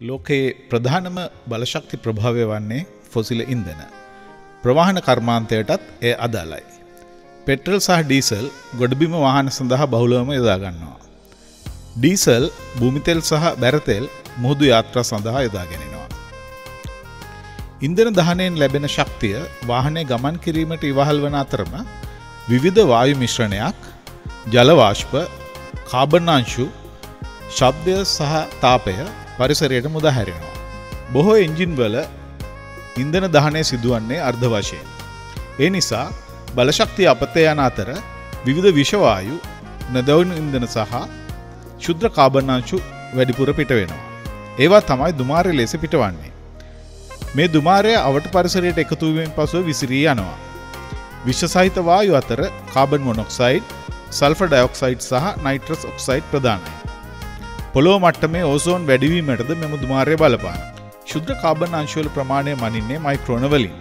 ලෝකයේ ප්‍රධානම බලශක්ති ප්‍රභාවය වන්නේ ෆොසිල ඉන්දන. ප්‍රවාහන කර්මාන්තයටත් එය අදාලයි. පෙට්‍රල් සහ ඩීසල් ගොඩබිම වාහන සඳහා බහුලවම යොදාගන්නවා. ඩීසල් භූමිතෙල් සහ බැරතෙල් මුහුදු යාත්‍රා සඳහා යොදාගෙනෙනවා. ඉන්දන දහනයෙන් ලැබෙන ශක්තිය වාහනය ගමන් කිරීමට ඉවහල් වන අතරම විවිධ වායු මිශ්‍රණයක් ජලවාශ්ප කාබර්නාංශු ශබ්දය සහ තාපය පරිසරයට මුදහැරෙනවා. බොහෝ එන්ජින් වල ඉන්දන දහනය සිදුවන්නේ අර්ධ වශයෙන්. ඒ නිසා බලශක්තිය අපතය යන අතර විවිධ විෂවායු නදවුණු ඉන්දන සහ ශුද්‍ර කාබර්නාංශු වැඩිපුර පිට වෙනවා. ඒවා තමයි දුමාරය ලෙස පිටවන්නේ. මේ දුමාරය අවට පරිසරයට එකතුවීමෙන් පසුව විසිරී යනවා. විශ්ව සහිත වායු අතර කාබන් මොනොක්සයිඩ් සල්ෆ ඩයොක්සයිඩ් සහ නයිට්‍රස් ඔක්සයිඩ් ප්‍රධානයි. පොලෝ මට්ටමේ ඕසෝන් වැඩිවීමටද මෙම දුමාරය බලපාන. ශුද්ධ කාබන් අංශවල ප්‍රමාණය මනින්නේ මයික්‍රෝනවලින්.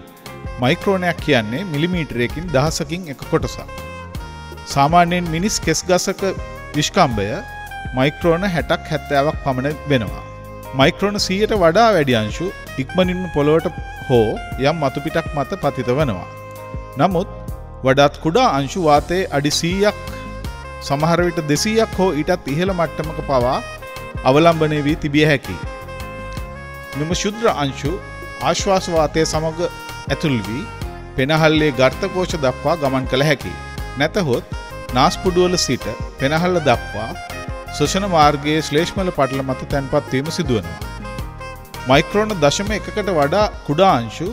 මයික්‍රෝනයක් කියන්නේ මිලිමීටරයකින් දහසකින් එක කොටසක්. සාමාන්‍යයෙන් මිනිස් කෙස් ගසක විශ්කම්භය මයික්‍රෝන හැටක් හැත්තෑවක් පමණ වෙනවා. මයික්‍රෝන සීයට වඩා වැඩියංශු ඉක්මනින්ම පොළොවට හෝ යම් මතුපිටක් මත පතිත වනවා. නමුත් වඩාත් කුඩා අංශු වාතයේ අඩි සීයක් සමහරවිට දෙසීයක් හෝ ඉටත් ඉහළ මට්ටමක පවා අවලම්බනය වී තිබිය හැකි. මෙම ශුද්‍ර අංශු ආශ්වාසවාතය සමඟ ඇතුල් වී පෙනහල්ලේ ගර්තකෝෂ දක්වා ගමන් කළ හැකි. නැතහොත් නාස්පුඩුවල සිට පෙනහල්ල දක්වා ශෂණ මාර්ගයේ ශ්ලේෂ්මල පටල මත තැන්පත්වීම සිදුවනවා. මයික්‍රෝන දශම එකකට වඩා කුඩා අංශු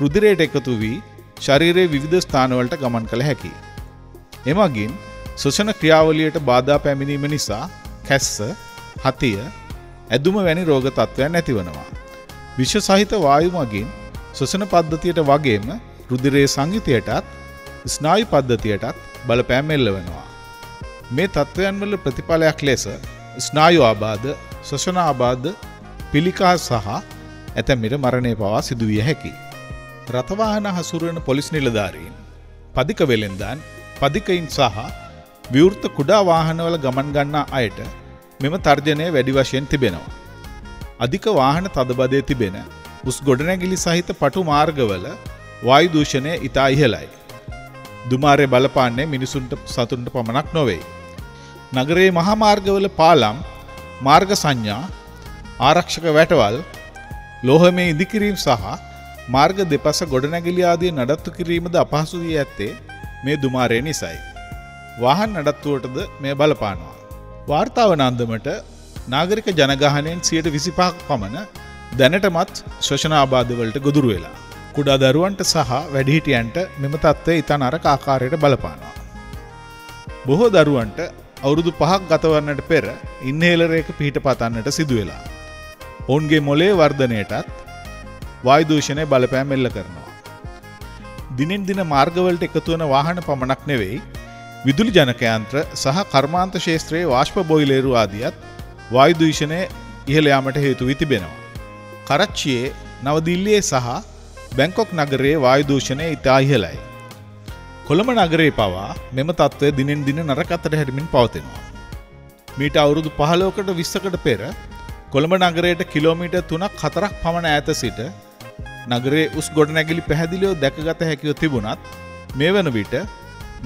රුදිරයට එකතු වී ශරීරයේ විවිධ ස්ථානවලට ගමන් කළ හැකි. එමගින් ශෂණ ක්‍රියාවලියට බාධා පැමිණීම නිසා කැස්ස හතිය ඇදුම වැනි රෝග තත්ත්වයන් ඇතිවනවා. විශ්ව සහිත වායු මගින් ශෂණ පද්ධතියට වගේම රුදිරයේ සංයුතියටත් ස්නායු පද්ධතියටත් බලපෑම් එල්ල වෙනවා. මේ තත්ත්වයන් වල ප්‍රතිඵලයක් ලෙස ස්නායු ආබාධ ශෂණ ආබාධ පිළිකා සහ ඇතැමිට මරණය පවා සිදුවිය හැකි. රථවාහන හසුරුවන පොලිස් නිලධාරීන් පදික වෙලෙන්දාන් පදිකයින් සහ විවෘත කුඩා වාහනවල ගමන් ගන්නා අයට මෙම තර්ජනය වැඩි වශයෙන් තිබෙනවා. අධික වාහන තදබදය තිබෙන උස් ගොඩනැගිලි සහිත පටු මාර්ගවල වායුදූෂණය ඉතා ඉහලයි. දුමාරය බලපාන්නේ මිනිසුන්ට සතුන්ට පමණක් නොවෙයි. නගරයේ මහාමාර්ගවල පාලම් මාර්ග සංඥා ආරක්ෂක වැටවල් ලෝහමේ ඉදිකිරීම් සහ මාර්ග දෙපස ගොඩනැගිලි ආදිය නඩත්තු කිරීමද අපහසු වී ඇත්තේ මේ දුමාරය නිසයි. වාහන් නඩත්තුවටද මේ බලපානවා. වාර්තාවන අන්දමට නාගරික ජනගහනයෙන් සියට විසිපාක් පමණ දැනටමත් ශ්වෂනාබාධවලට ගොදුරු වෙලා. කුඩා දරුවන්ට සහ වැඩිහිටියන්ට මෙම තත්ත්වය ඉතා නරක ආකාරයට බලපානවා. බොහෝ දරුවන්ට අවුරුදු පහක් ගතවන්නට පෙර ඉන්නේලරයක පිහිට පතන්නට සිදුවෙලා. ඔවුන්ගේ මොලේ වර්ධනයටත් වායදූෂණය බලපෑම් එල්ල කරනවා. දිනෙන් දින මාර්ගවලට එකතුවන වාහන පමණක් නෙවෙයි විදුලි ජනකයන්ත්‍ර සහ කර්මාන්ත ශේත්‍රයේ වාශ්ප බොයිලේරු ආදියත් වායුදූෂණය ඉහළයාමට හේතු වී තිබෙනවා. කරච්චියේ නවදිල්ලියේ සහ බැංකොක් නගරයේ වායුදූෂණය ඉතා ඉහලයි. කොළඹ නගරේ පවා මෙම තත්ත්වය දිනෙන් දින නරකත්තට හැරමින් පවතිනවා. මීට අවුරුදු පහලෝකට විස්සකට පෙර කොළඹ නගරයට කිලෝමීට තුනක් හතරක් පමණ ඇත සිට නගරේ උස් ගොඩනැගිලි පැහැදිලියෝ දැකගත හැකිව තිබුණත් මේ වන විට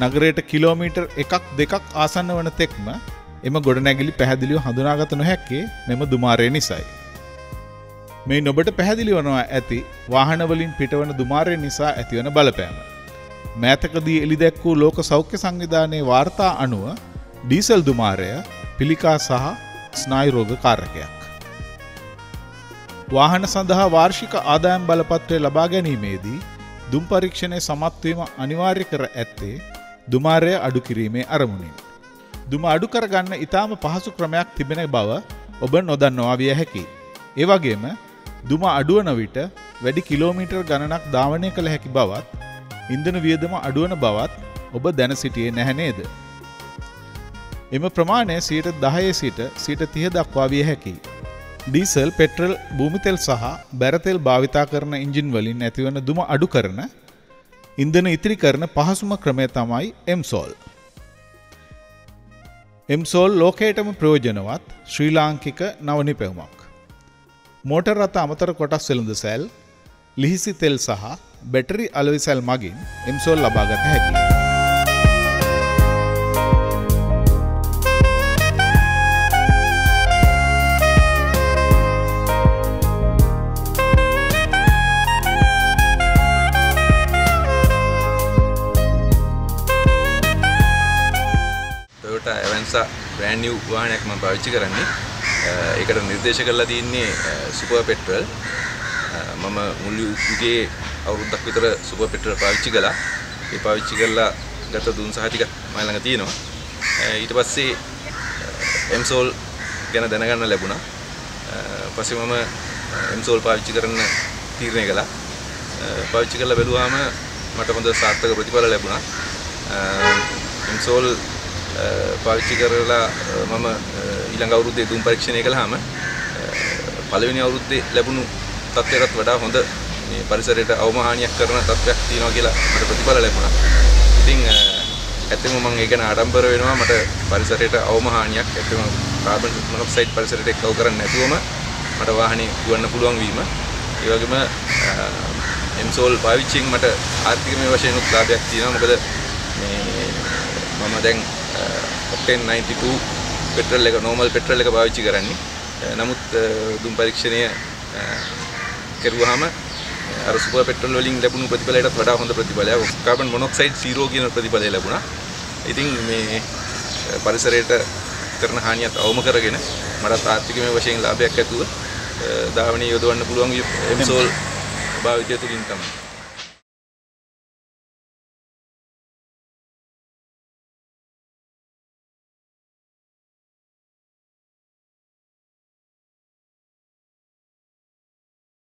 නගරයට කිලෝමීටර් එකක් දෙකක් ආසන්න වන තෙක්ම එම ගොඩනැගිලි පැහැදිලිව හඳුනාගත නොහැක්කේ මෙම දුමාරය නිසයි. මේ නොබට පැහැදිලි වනවා ඇති වාහනවලින් පිටවන දුමාරය නිසා ඇතිවන බලපෑම. මෑතකදී එළි දැක් වූ ලෝක සෞඛ්‍ය සංවිධානයේ වාර්තා අනුව ඩීසල් දුමාරය පිළිකා සහ ස්නායුරෝග කාරකයක්. වාහන සඳහා වාර්ෂික ආදායම් බලපත්‍රය ලබා ගැනීමේදී දුම් පරීක්ෂණය සමත්වීම අනිවාර්ය කර ඇත්තේ දුමාරය අඩු කිරීමේ අරමුණින්. දුම අඩු කරගන්න ඉතාම පහසු ක්‍රමයක් තිබෙන බව ඔබ නොදන්නවා විය හැකි. ඒවගේම දුම අඩුවන විට වැඩි කිලෝමීටර් ගණනක් ධාවනය කළ හැකි බවත් ඉන්දන වියදම අඩුවන බවත් ඔබ දැන සිටියේ නැහැනේද. එම ප්‍රමාණය සීට දහය සිට සිට තිය දක්වා විය හැකි. ඩීසල් පෙට්‍රල් භූමිතෙල් සහ බැරතෙල් භාවිතා කරන ඉංජින් වලින් ඇතිවන දුම අඩු කරන ඉන්දන ඉතිරි කරන පහසුම ක්‍රමය තමයි එම්සෝල්. එම්සෝල් ලෝකයටම ප්‍රයෝජනවත් ශ්‍රී ලාංකික නවනිපැවුමක්. මෝටර් රත අමතර කොටස් වෙළඳ සැල් ලිහිසි තෙල් සහ බැටරි අලවිසැල් මගින් එම්සෝල් ලබාගත හැකි. ටොයෝටා ඇවන්සා බ්‍රෑන්ඩ් නිව් වාහනයක් මම පාවිච්චි කරන්නේ. ඒකට නිර්දේශ කරලා තියෙන්නේ සුපර් පෙට්‍රල්. මම මුල් යුගයේ අවුරුද්දක් විතර සුපර් පෙට්‍රල් පාවිච්චි කළා. ඒ පාවිච්චි කරලා ගත දුන් සහතික මම ළඟ තියෙනවා. ඊට පස්සේ එම්සෝල් ගැන දැනගන්න ලැබුණා. පස්සේ මම එම්සෝල් පාවිච්චි කරන්න තීරණය කළා. පාවිච්චි කරලා බැලුවාම මට හොඳ සාර්ථක ප්‍රතිඵල ලැබුණා. එම්සෝල් පාවිච්චි කරලා මම ඊළඟ අවුරුද්දේ දුම් පරීක්ෂණය කළාම පළවෙනි අවුරුද්දේ ලැබුණු තත්ත්වයටත් වඩා හොඳ මේ පරිසරයට අවම හානියක් කරන තත්ත්වයක් තියෙනවා කියලා මට ප්‍රතිඵල ලැබුණා. ඉතින් ඇත්තම මම ඒ ගැන ආඩම්බර වෙනවා මට පරිසරයට අවම හානියක් ඇත්තම කාබන් මොනොක්සයිඩ් පරිසරයට එක්කව කරන්නේ නැතුවම මට වාහනේ දුවන්න පුළුවන් වීම. ඒ වගේම එම්සෝල් පාවිච්චියෙන් මට ආර්ථිකමය වශයෙන් උත් ලාභයක් තියෙනවා. මොකද මේ මම දැන් ඔක්ටේන් 92 පෙට්‍රල් එක නෝමල් පෙට්‍රල් එක පාවිච්චි කරන්නේ. නමුත් දුම් පරීක්ෂණය කරුවාම අර සුපර් පෙට්‍රල් වලින් ලැබුණු ප්‍රතිඵලයටත් වඩා හොඳ ප්‍රතිඵලයක්. කාබන් මොනොක්සයිඩ් 0 කියන ප්‍රතිඵලය ලැබුණා. ඉතින් මේ පරිසරයට කරන හානියත් අවම කරගෙන මට ආර්ථිකමය වශයෙන් ලාභයක් ඇතුව ධාවනය යොදවන්න පුළුවන් එම්සෝල් භාවිතය තුළින් තමයි.